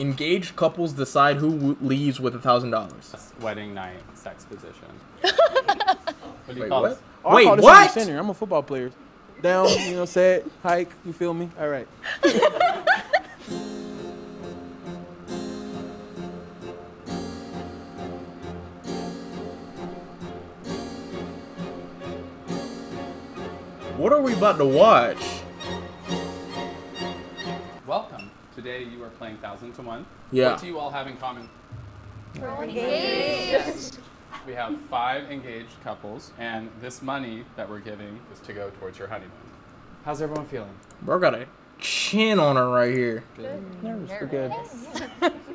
Engaged couples decide who w- leaves with a thousand dollars. Wedding night, sex position. what do you Wait, call what? Oh, Wait, what? Center. I'm a football player. Down, you know, set, hike. You feel me? All right. What are we about to watch? Today you are playing Thousand to One. Yeah. What do you all have in common? We're Engaged. We have five engaged couples, and this money that we're giving is to go towards your honeymoon. How's everyone feeling? Bro got a chin on her right here. Nervous. We're good.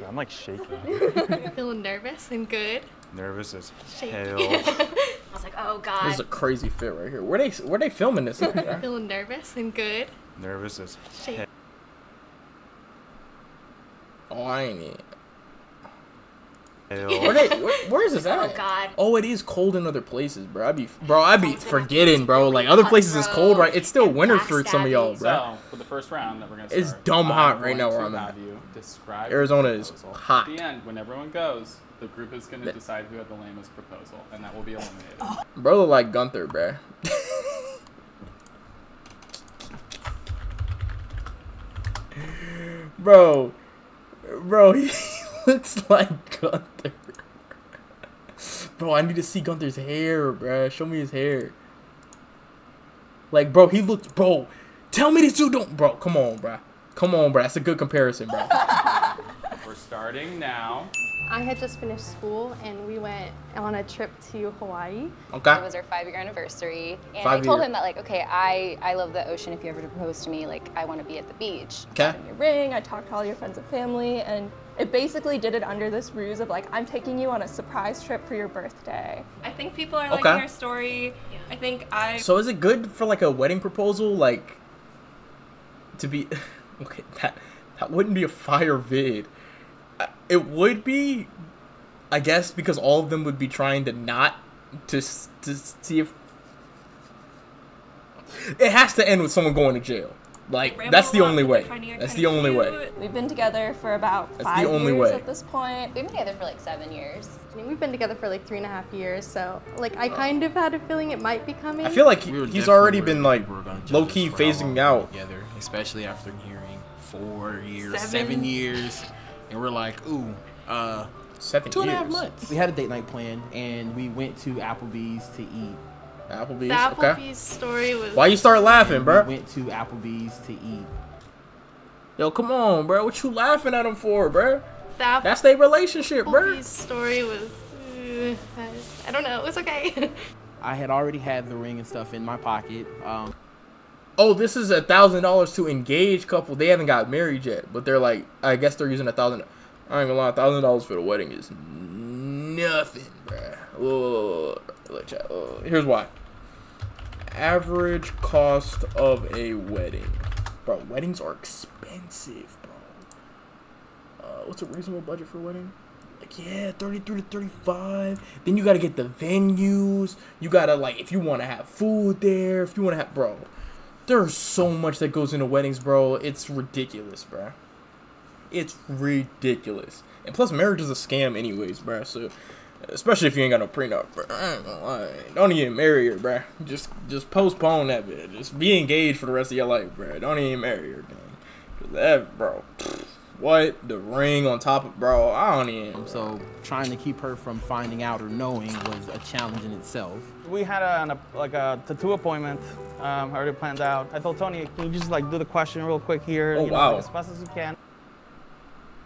I'm like shaking. Feeling nervous and good. Nervous as Shaky. hell. I was like, oh god. This is a crazy fit right here. Where they where they filming this? At, bro? Feeling nervous and good. Nervous as Shaky. hell. Oh, I it. Where they? Where, where is this at? Oh god. Oh, it is cold in other places, bro. I be, bro, I be forgetting, bro. Like other places is cold, right? It's still winter for some of y'all, bro. So, for the first round that we're going to It's dumb hot right now where I'm at. have you describe Arizona is hot. At the end, when everyone goes, the group is going to That- decide who had the lamest proposal, and that will be eliminated. Bro, look like Gunther, bro. bro, bro, he looks like Gunther. Bro, I need to see Gunther's hair, bro. Show me his hair. Like, bro, he looks, bro. Tell me this two don't, bro. Come on, bro. Come on, bro. That's a good comparison, bro. We're starting now. I had just finished school and we went on a trip to Hawaii. Okay. It was our five year anniversary. And Five I told year. him that, like, okay, I, I love the ocean. If you ever propose to me, like, I want to be at the beach. Okay. your ring. I talked to all your friends and family, and it basically did it under this ruse of like, I'm taking you on a surprise trip for your birthday. I think people are Okay. liking our story. I think I So is it good for like a wedding proposal, like to be? Okay, that that wouldn't be a fire vid. It would be, I guess, because all of them would be trying to not to to see if it has to end with someone going to jail. Like ramble that's the only way. That's the kinda only way. We've been together for about That's the five only years way. at this point. We've been together for like seven years. I mean, we've been together for like three and a half years, so like I oh. kind of had a feeling it might be coming. I feel like he- We he's already been like people were gonna judge low us key for phasing out. together, especially after hearing four years, Seven. seven, years, and we're like, ooh, uh, Seven two and a half months. We had a date night plan and we went to Applebee's to eat. Applebee's. The Okay. Applebee's story was. Why you start laughing, bro? We went to Applebee's to eat. Yo, come on, bro. What you laughing at him for, bro? The Applebee's That's their relationship, bro. story was. uh, I don't know. It was okay. I had already had the ring and stuff in my pocket. Um, Oh, this is a thousand dollars to engage couple. They haven't got married yet, but they're like, I guess they're using a thousand. I ain't gonna lie, a thousand dollars for the wedding is nothing, bruh. Uh, Here's why. Average cost of a wedding, bro. Weddings are expensive, bro. Uh, what's a reasonable budget for a wedding? Like yeah, thirty-three to thirty-five. Then you gotta get the venues. You gotta like, if you want to have food there, if you want to have, bro. There's so much that goes into weddings, bro. It's ridiculous, bro. It's ridiculous. And plus, marriage is a scam, anyways, bro. So, especially if you ain't got no prenup, bro. I ain't gonna lie. Don't even marry her, bro. Just, just postpone that bit. Just be engaged for the rest of your life, bro. Don't even marry her, dang. that, bro. What the ring on top of, bro? I don't even. so trying to keep her from finding out or knowing was a challenge in itself. We had a, an, like a tattoo appointment um, already planned out. I told Tony, can you just like do the question real quick here? Oh, you know, wow. like, as fast as you can.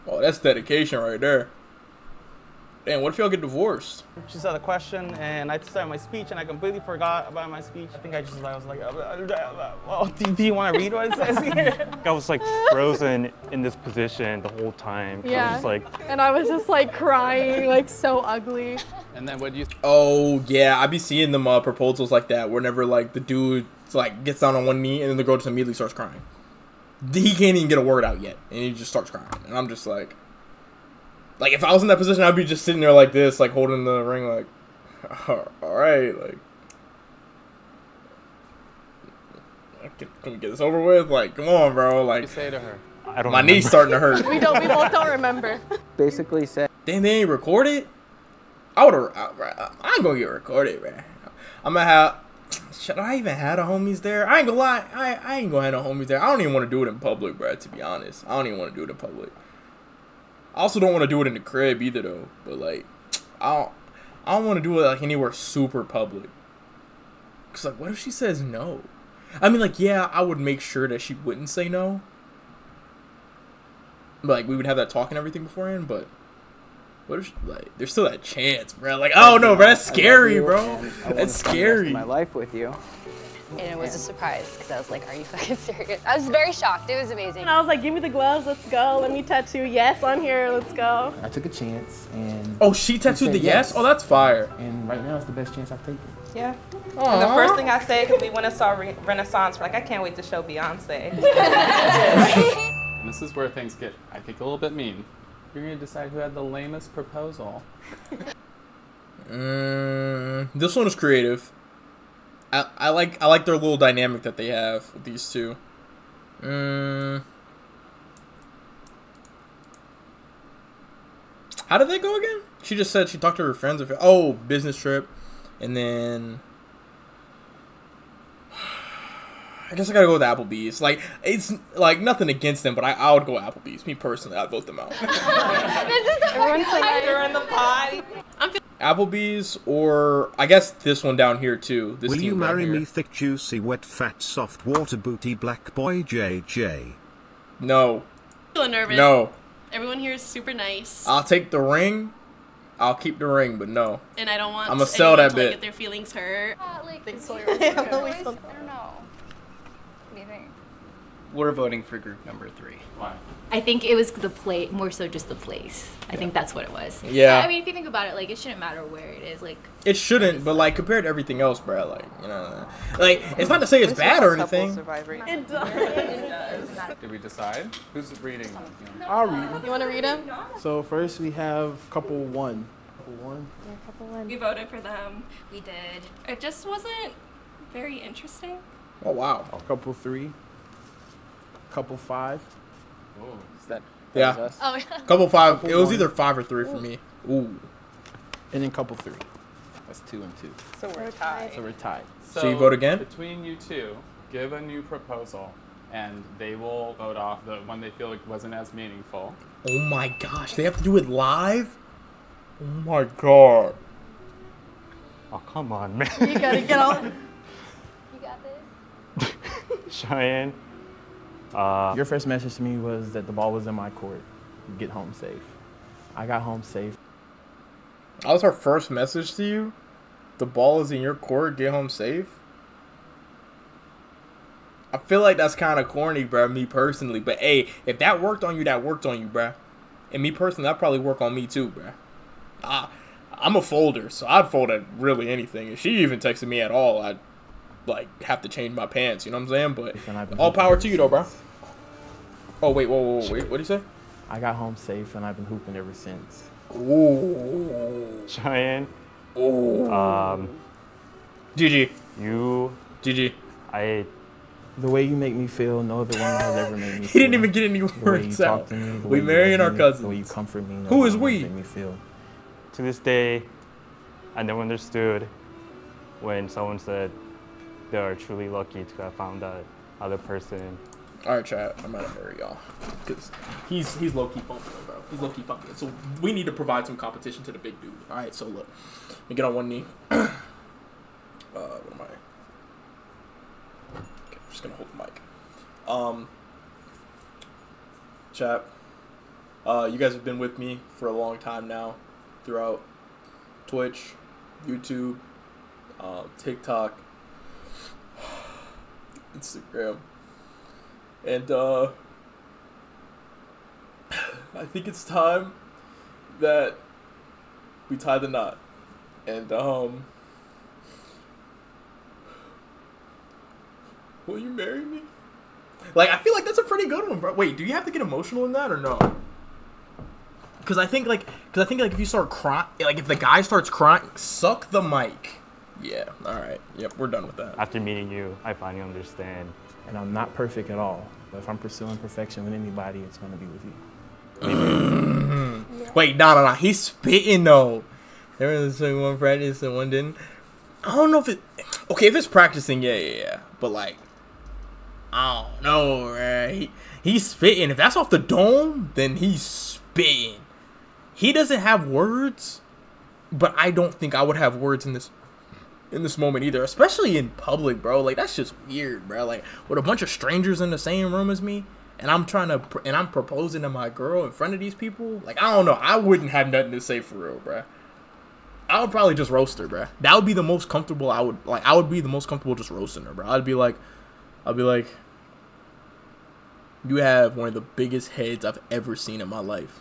Oh, that's dedication right there. Damn, what if y'all get divorced? She said the question, and I started my speech, and I completely forgot about my speech. I think I just I was like, well, do, do you want to read what it says here? I was like frozen in this position the whole time. I was Yeah. just like, And I was just like crying, like so ugly. And then what do you Oh yeah, I be seeing them uh, proposals like that. Whenever like the dude like gets down on one knee and then the girl just immediately starts crying. He can't even get a word out yet, and he just starts crying. And I'm just like, like if I was in that position, I'd be just sitting there like this, like holding the ring, like, all right, like, can, can we get this over with? Like, come on, bro. you Like, say to her? I I don't. My knee's starting to hurt. We don't. We both don't remember. Basically said. Damn, they ain't recorded. I would have. I ain't gonna get recorded, man. I'm gonna have. Should I even have the homies there? I ain't gonna lie. I, I ain't gonna have no homies there. I don't even want to do it in public, bro. To be honest, I don't even want to do it in public. I also don't want to do it in the crib either, though. But like, I don't. I don't want to do it like anywhere super public. Cause like, what if she says no? I mean, like, yeah, I would make sure that she wouldn't say no. Like, we would have that talk and everything beforehand. But what if she, like there's still that chance, bro? Like, oh no, bro, that's scary, bro. That's scary. My life with you. And it was a surprise because I was like, are you fucking serious? I was very shocked. It was amazing. And I was like, give me the gloves. Let's go. Let me tattoo yes on here. Let's go. I took a chance and. Oh, she tattooed the yes? Oh, that's fire. And right now it's the best chance I've taken. Yeah. And the first thing I say, because we went and saw Re- Renaissance, we're like, I can't wait to show Beyonce. And this is where things get, I think, a little bit mean. You're gonna decide who had the lamest proposal. Mm, this one is creative. I, I like I like their little dynamic that they have with these two. Mm. How did they go again? She just said she talked to her friends. Oh, business trip, and then I guess I gotta go with Applebee's. Like it's like nothing against them, but I, I would go Applebee's. Me personally, I'd vote them out. This Everyone's like, during the pod. Applebee's or I guess this one down here too. This Will you marry me, thick, juicy, wet, fat, soft, water booty, black boy, JJ? No. feeling nervous. No. Everyone here is super nice. I'll take the ring. I'll keep the ring, but no. and I don't want I'ma sell that to, like, bit. get their feelings hurt. Uh, like, Think Sawyer so. was Yeah, good. Louis I don't know. What do you think? We're voting for group number three. Why? I think it was the play, more so just the place. I think that's what it was. Yeah. I mean, if you think about it, like it shouldn't matter where it is. Like It shouldn't, but like compared to everything else, bro, like you know, like it's not to say it's bad or anything. It does. it does. Did we decide? Who's reading? I'll read. You want to read them? So first we have couple one. Couple one. We voted for them. We did. It just wasn't very interesting. Oh wow. Couple three. Couple five. Is that, that Yeah. was us? Oh, yeah. Couple five. Couple It was one. either five or three for me. Ooh. And then couple three. That's two and two. So we're tied. So we're tied. So you vote again? Between you two, give a new proposal, and they will vote off the one they feel like wasn't as meaningful. Oh my gosh, they have to do it live. Oh my god. Oh come on, man. You gotta get all. You got this? Cheyenne. Uh, Your first message to me was that the ball was in my court. Get home safe. I got home safe. That was her first message to you. The ball is in your court. Get home safe. I feel like that's kind of corny, bro. Me personally, but hey, if that worked on you, that worked on you, bro. And me personally, that probably work on me too, bro. I, I'm a folder, so I'd fold at really anything. If she even texted me at all, I'd like have to change my pants. You know what I'm saying? But And I've been all power to you, though, bro. Oh wait, whoa, whoa, whoa, wait. What do you say? I got home safe and I've been hooping ever since. Ooh. Cheyenne. Ooh. Um, GG. you. GG. I. The way you make me feel, no other one has ever made me feel. He feel. didn't even get any The way you words out. me, We way marrying our me, cousins. The way you comfort me. no Who is we? woman me feel. To this day, I never understood when someone said they are truly lucky to have found that other person. All right, chat. I'm gonna marry y'all because he's he's low key fumbling, bro. He's low key fumbling. So we need to provide some competition to the big dude. All right. So look, let me get on one knee. uh, what am I? Okay, I'm just gonna hold the mic. Um, chat. Uh, you guys have been with me for a long time now, throughout Twitch, YouTube, um, TikTok, Instagram. And uh I think it's time that we tie the knot. And um Will you marry me? Like I feel like that's a pretty good one, bro. Wait, do you have to get emotional in that or no? Cuz I think like cuz I think like if you start crying like if the guy starts crying, suck the mic. Yeah, all right. Yep, we're done with that. After meeting you, I finally understand, And I'm not perfect at all. But if I'm pursuing perfection with anybody, it's gonna be with you. Mhm. Wait, no, no, no. He's spitting though. There was like one practice and one didn't. I don't know if it. Okay, if it's practicing, yeah, yeah, yeah. But like, I don't know, right? He, he's spitting. If that's off the dome, then he's spitting. He doesn't have words, but I don't think I would have words in this in this moment either, especially in public, bro. Like that's just weird, bro. Like with a bunch of strangers in the same room as me, and I'm trying to and I'm proposing to my girl in front of these people. Like I don't know, I wouldn't have nothing to say for real, bro. I would probably just roast her, bro. That would be the most comfortable. I would like. I would be the most comfortable just roasting her, bro. I'd be like, I'd be like, you have one of the biggest heads I've ever seen in my life,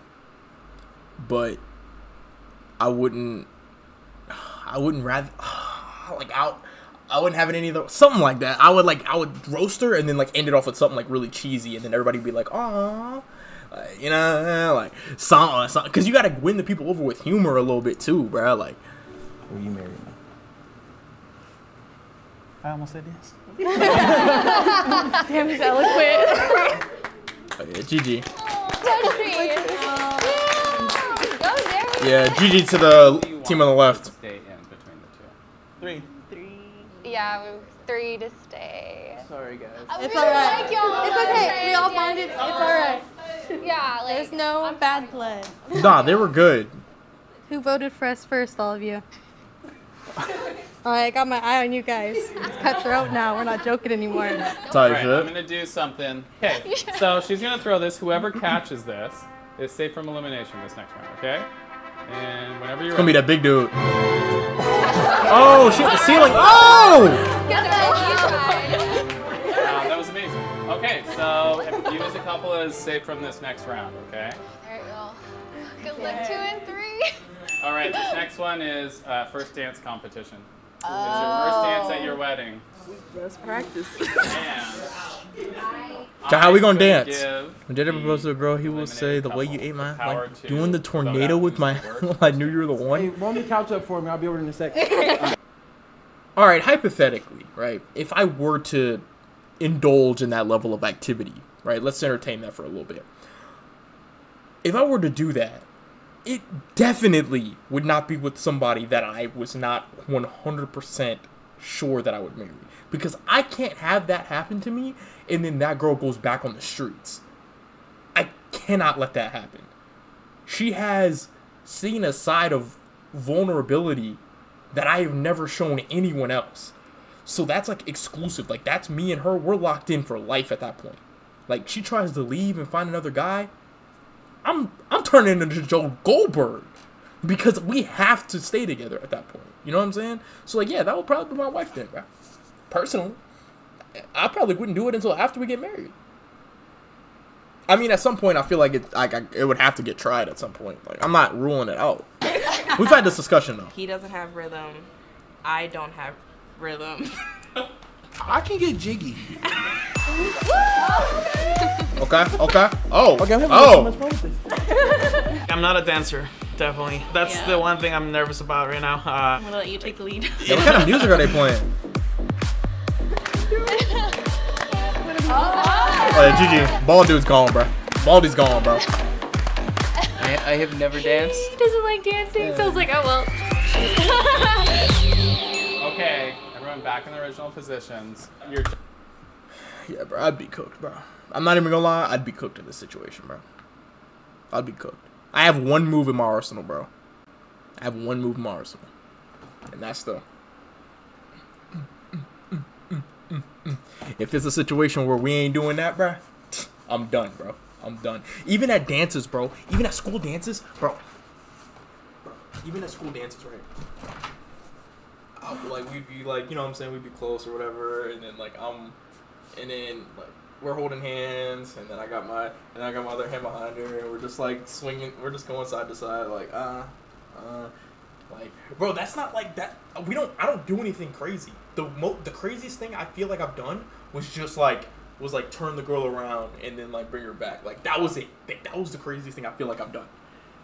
but I wouldn't. I wouldn't rather. Like out. I wouldn't have it any other something like that. I would like I would roast her and then like end it off with something like really cheesy, and then everybody would be like, "Aw." Like, you know, like song, song," because you gotta win the people over with humor a little bit too, bro. Like, will you marry me? I almost said yes. Damn, he's eloquent. oh, yeah, GG. Go there. Yeah, GG to the team on the left. Stay in between the two. Three. Yeah, we- three to stay. Sorry, guys. I It's really alright. like y'all. It's okay. We all Yeah, bonded. It's alright. Yeah, like There's no bad blood. Nah, they were good. Who voted for us first, all of you? Alright, I got my eye on you guys. It's cutthroat now. We're not joking anymore. Tight Alright. I'm gonna do something. Okay, so she's gonna throw this. Whoever catches this is safe from elimination this next round. Okay, and whenever you're It's gonna be that big dude. Oh shit! The ceiling. Oh! Uh, that was amazing. Okay, so if you as a couple is safe from this next round. Okay. Alright, well, good luck two and three. All right. This next one is uh, first dance competition. It's your first dance at your oh. wedding. Just practice. So how we gonna dance? When Did proposes to a girl? He will say the way you ate my like doing the tornado with my. I knew you were the one. Hey, roll me couch up for me. I'll be over in a second. All right, hypothetically, right? If I were to indulge in that level of activity, right? Let's entertain that for a little bit. If I were to do that, it definitely would not be with somebody that I was not 100% sure that I would marry. Because I can't have that happen to me and then that girl goes back on the streets. I cannot let that happen. She has seen a side of vulnerability that I have never shown anyone else. So that's like exclusive. Like that's me and her. We're locked in for life at that point. Like she tries to leave and find another guy. I'm I'm turning into Joe Goldberg because we have to stay together at that point. You know what I'm saying? So like yeah, that would probably be my wife then, bro. Personally, I probably wouldn't do it until after we get married. I mean, at some point, I feel like it like I, it would have to get tried at some point. Like I'm not ruling it out. We've had this discussion though. He doesn't have rhythm. I don't have rhythm. I can get jiggy. Okay. Okay. Oh. Okay, I'm having oh. so much fun with this. I'm not a dancer, definitely. That's Yeah. the one thing I'm nervous about right now. Uh, I'm gonna let you take the lead. Yeah, what kind of music are they playing? Oh yeah, GG. Bald dude's gone, bro. Baldy's gone, bro. I, I have never danced. He doesn't like dancing, so I was like, oh well. Okay, everyone back in the original positions. You're Yeah, bro. I'd be cooked, bro. I'm not even gonna lie. I'd be cooked in this situation, bro. I'd be cooked. I have one move in my arsenal, bro. I have one move in my arsenal, and that's the. If it's a situation where we ain't doing that, bro, I'm done, bro. I'm done. Even at dances, bro. Even at school dances, bro. Even at school dances, right? Like we'd be like, you know what I'm saying? We'd be close or whatever, and then like I'm, and then like we're holding hands, and then I got my, and I got my other hand behind her, and we're just like swinging, we're just going side to side, like uh, uh, like bro, that's not like that. We don't, I don't do anything crazy. The mo, the craziest thing I feel like I've done was just like was like turn the girl around and then like bring her back. Like that was it. Like, that was the craziest thing I feel like I've done.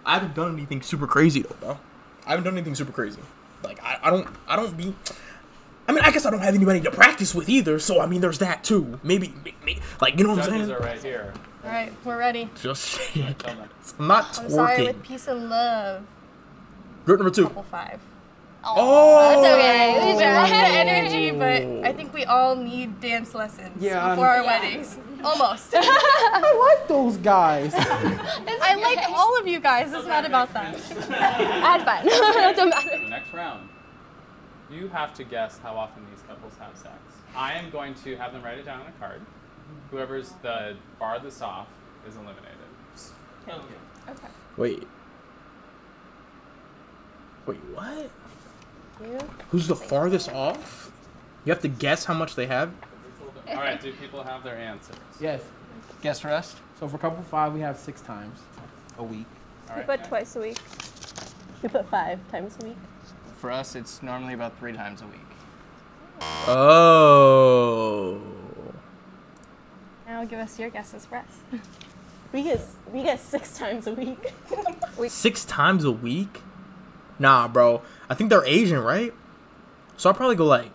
I haven't done anything super crazy though, bro. I haven't done anything super crazy. Like I, I don't I don't be I mean, I guess I don't have anybody to practice with either. So I mean, there's that too. Maybe, maybe like you know what I'm Judges saying? are right here. All right, we're ready. Just shake. I'm not I'm sorry twerking. with peace and love. Group number two. Couple five. Oh, That's okay. We just had energy, but I think we all need dance lessons Yeah, before our yeah. weddings. Almost. I like those guys. I like all of you guys. It's not about that. I had fun. Doesn't matter. The next round, you have to guess how often these couples have sex. I am going to have them write it down on a card. Whoever's the farthest off is eliminated. Okay. Wait. Wait, what? You? Who's the farthest off? You have to guess how much they have. All right, do people have their answers? Yes. Guest rest? So for couple five, we have six times a week. All We right. put twice a week. We put five times a week. For us, it's normally about three times a week. Oh. Now give us your guesses for us. We get we get six times a week. Six times a week? Nah, bro. I think they're Asian, right? So I'll probably go like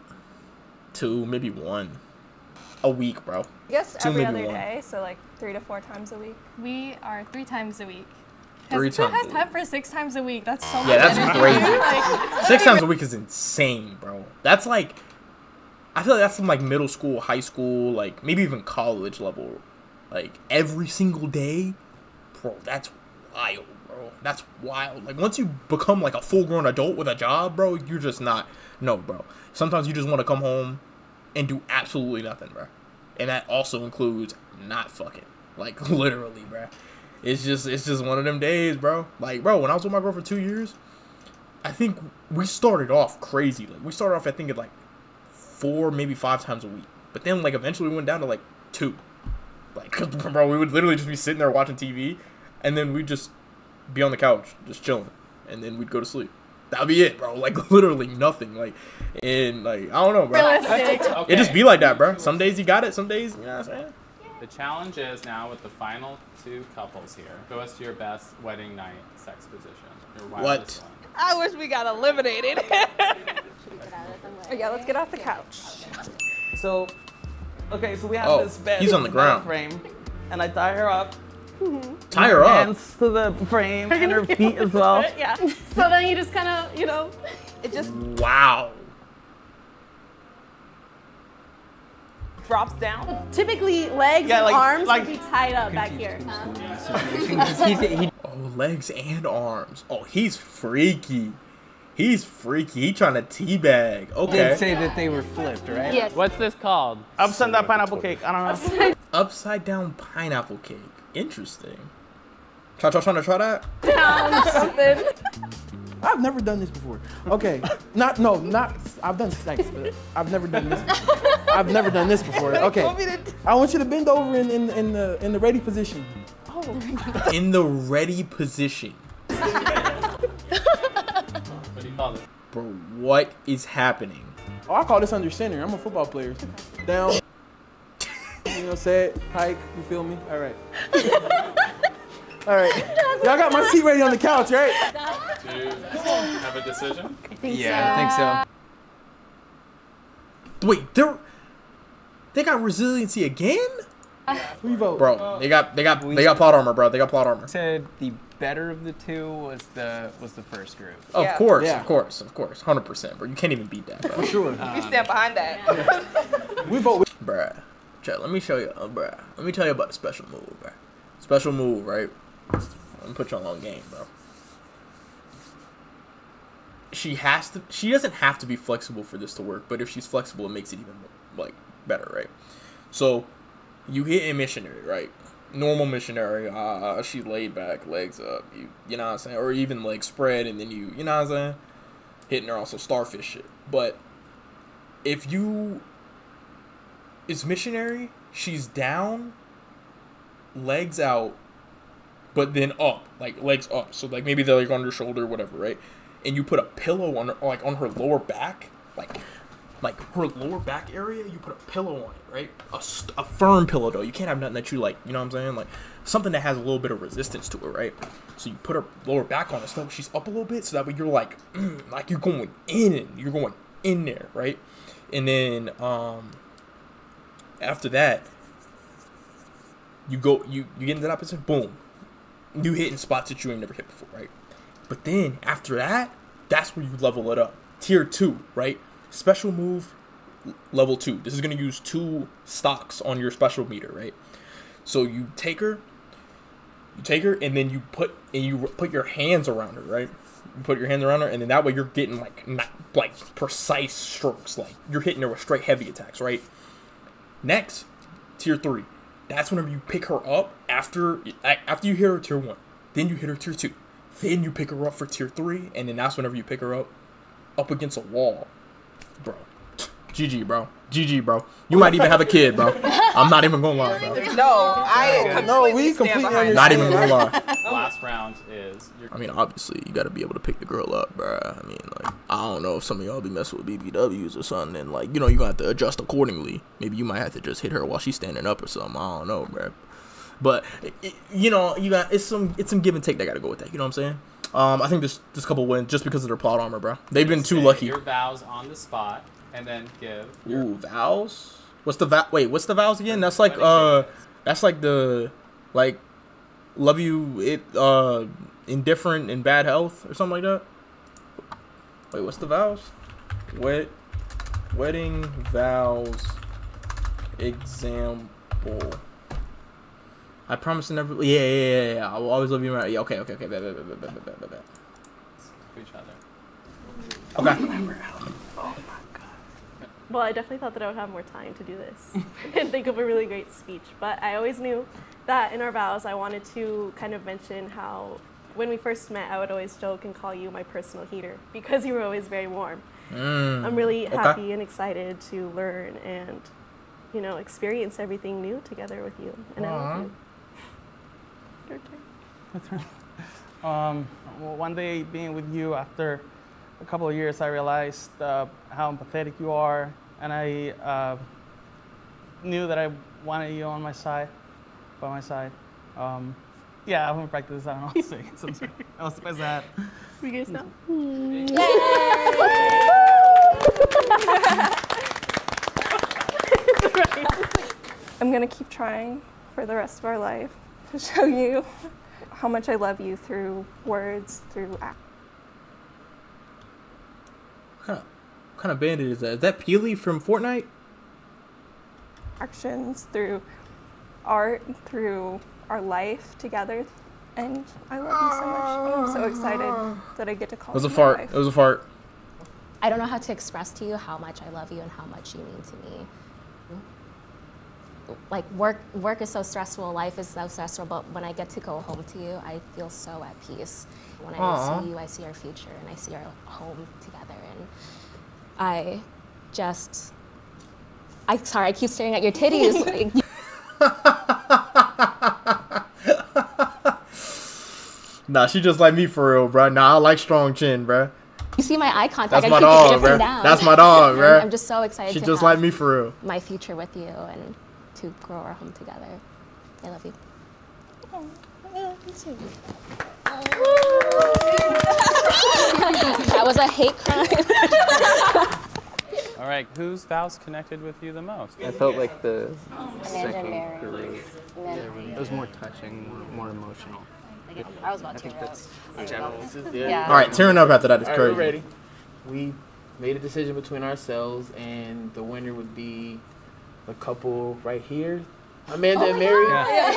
two, maybe one. A week, bro. I guess Two, every maybe other one. day, so like three to four times a week. We are three times a week. Three Who times has a time for six times a week? That's so Yeah, much that's energy. crazy. Like, Six times a week is insane, bro. That's like, I feel like that's from like middle school, high school, like maybe even college level. Like every single day, bro. That's wild, bro. That's wild. Like once you become like a full grown adult with a job, bro, you're just not. No, bro. Sometimes you just want to come home and do absolutely nothing, bro. And that also includes not fucking. Like literally, bro. It's just it's just one of them days, bro. Like, bro, when I was with my girl for two years, I think we started off crazy. Like we started off, I think, at like four, maybe five times a week. But then, like, eventually we went down to like two. Like, bro, we would literally just be sitting there watching TV, and then we'd just be on the couch, just chilling, and then we'd go to sleep. That'd be it, bro. Like literally nothing. Like, and like I don't know, bro. Realistic. It just be like that, bro. Some days you got it, some days you know what I'm saying. The challenge is now with the final two couples here. Go us to your best wedding night sex position. what? one. I wish we got eliminated. Yeah, let's get off the couch. So, okay, so we have Oh, this bed. he's on the ground. Frame, and I tie her up. Mm-hmm. Tie her up. Hands to the frame and her feet as well. yeah. So then you just kind of, you know, It just Wow. Drops down. typically legs Yeah, and arms like- would be tied up back here. Oh, legs and arms. Oh, he's freaky. He's freaky. He trying to teabag. Okay. Did say that they were flipped, right? Yes. What's this called? Upside down pineapple cake. I don't know. Upside down pineapple cake. Interesting. Try, try, trying to try that? Down something. I've never done this before. Okay, not no, not I've done sex, but I've never done this. I've never done this before. Okay, I want you to bend over in, in, in the in the ready position. Oh. In the ready position. What do you call it? Bro, what is happening? Oh, I call this under center. I'm a football player. Down. You know, say it, hike. You feel me? All right. All right. Y'all got my seat ready on the couch, right? Do you have a decision? Yeah, I think so. Wait, they're they got resiliency again? Who you vote? Bro, they got they got they got plot armor, bro. They got plot armor. Said the better of the two was the was the first group. Of Yeah. course, Yeah. of course, of course. 100%, bro. You can't even beat that, For bro. sure. we stand behind that. We vote. With- bruh. Chat, let me show you, uh, bruh. Let me tell you about a special move, bruh. Special move, right? Let me put you on long game, bro. She has to. She doesn't have to be flexible for this to work, but if she's flexible, it makes it even like better, right? So, you hit a missionary, right? Normal missionary. Uh, she laid back, legs up. You, you know what I'm saying, or even legs spread, and then you, you know what I'm saying, hitting her also starfish shit. But if you is missionary, she's down, legs out, but then up, like legs up. So like maybe they're like on her shoulder, whatever, right? And you put a pillow on her, like on her lower back, like like her lower back area. You put a pillow on it, right? A, a firm pillow though. You can't have nothing that you like. You know what I'm saying? Like something that has a little bit of resistance to it, right? So you put her lower back on it, so she's up a little bit, so that way you're like, like you're going in, you're going in there, right? and then um, after that, you go you you get into that position, boom, you hitting spots that you ain't never hit before, right? But then after that, that's where you level it up. Tier two, right? Special move level two. This is gonna use two stocks on your special meter, right? So you take her, you take her, and then you put and you put your hands around her, right? You put your hands around her, and then that way you're getting like not, like precise strokes, like you're hitting her with straight heavy attacks, right? Next, tier three. That's whenever you pick her up after after you hit her tier one. Then you hit her tier two. Then you pick her up for tier three, and then that's whenever you pick her up up against a wall, bro. GG, bro. GG, bro. You might even have a kid, bro. I'm not even gonna lie, bro. No, I No, we completely stand completely behind Not even gonna lie. Last round is I mean, obviously, you gotta be able to pick the girl up, bruh. I mean, like, I don't know if some of y'all be messing with BBWs or something, and like, you know, you gonna have to adjust accordingly. Maybe you might have to just hit her while she's standing up or something. I don't know, bruh. But it, you know, you got it's some it's some give and take that gotta go with that. You know what I'm saying? Um, I think this this couple win just because of their plot armor, bro. They've been too lucky. Your vows on the spot, and then give. Your, Ooh, vows. What's the vow? Wait, what's the vows again? That's like uh, that's like the like love you it uh indifferent and bad health or something like that. Wait, what's the vows? Wet wedding vows example. I promise to never. Yeah, yeah, yeah, yeah. I'll always love you. Right. Yeah, okay, okay, okay. Bet, bet, bet, bet, bet, bet, bet, bet. Each other. Okay. Well, I definitely thought that I would have more time to do this and think of a really great speech. But I always knew that in our vows, I wanted to kind of mention how when we first met, I would always joke and call you my personal heater because you were always very warm. Mm, I'm really okay. happy and excited to learn and, you know, experience everything new together with you. And I love you. Your turn. Um, well, one day being with you after a couple of years, I realized uh, how empathetic you are, and I uh, knew that I wanted you on my side, by my side. Um, yeah, I haven't practiced. I don't know what to say. So I'm sorry. I'll surprise that. You guys know? I'm gonna keep trying for the rest of our life to show you how much I love you through words, through act. What kind of, what kind of bandit is that? Is that Peely from Fortnite? actions, through art, through our life together. And I love you so much. I'm so ah. excited that I get to call you back. It was a you my fart. wife. It was a fart. I don't know how to express to you how much I love you and how much you mean to me. Like work, work is so stressful. Life is so stressful. But when I get to go home to you, I feel so at peace. When I Aw. see you, I see our future and I see our home together. And I just, I sorry, I keep staring at your titties. like, Nah, she just like me for real, bro. Nah, I like strong chin, bro. you see my eye contact. That's I my dog, bro. Down. That's my dog, bro. I'm just so excited. She to just have like me for real. My future with you and to grow our home together. I love you. Oh, that was a hate crime. All right, whose vows connected with you the most? I felt like the Amanda second Mary. group. It was more touching, more, more emotional. I was about to think tear that's up. general. Yeah. All right, tearing up after that is All right, we're crazy. ready. We made a decision between ourselves, and the winner would be the couple right here, Amanda and Mary. Oh,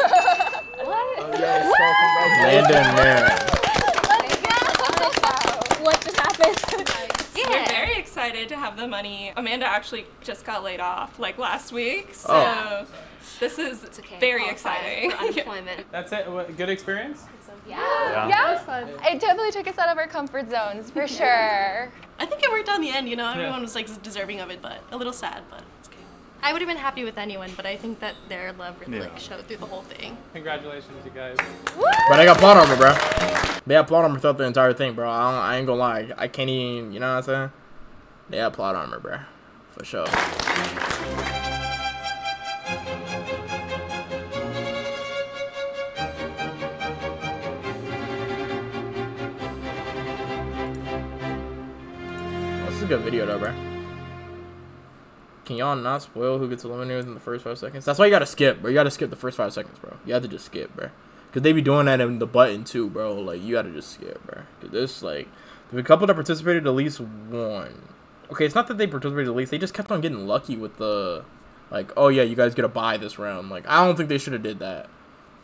oh yes, so Amanda and Mary. What just happened? We're very excited to have the money. Amanda actually just got laid off like last week, oh. so Oh. this is okay. very exciting. unemployment. That's it. What, good experience? Yeah. Yeah. It definitely took us out of our comfort zones, for sure. I think it worked on the end, you know, Yeah. everyone was like deserving of it, but a little sad, but it's okay. I would have been happy with anyone, but I think that their love really Yeah. like showed through the whole thing. Congratulations, you guys. But I got plot armor, bro. They have plot armor throughout the entire thing, bro. I, don't, I ain't gonna lie. I can't even, you know what I'm saying? They have plot armor, bro. For sure. This is a good video, though, bro. Can y'all not spoil who gets eliminated within the first five seconds? That's why you gotta skip, bro. You gotta skip the first five seconds, bro. You have to just skip, bro. Cause they be doing that in the button too, bro. Like you gotta just skip, bro. Cause this like, the couple that participated at least one. Okay, it's not that they participated at least. They just kept on getting lucky with the, like, oh yeah, you guys get a buy this round. Like I don't think they should have did that,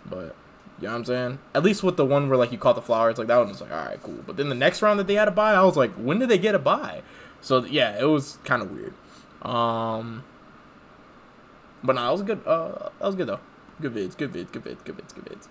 but. You know what I'm saying? At least with the one where like you caught the flowers, like that one was like, all right, cool. But then the next round that they had a buy, I was like, when did they get a buy? So yeah, it was kind of weird. Um, but nah, that was good. Uh, that was good though. Good vids, good vids, good vids, good vids, good vids.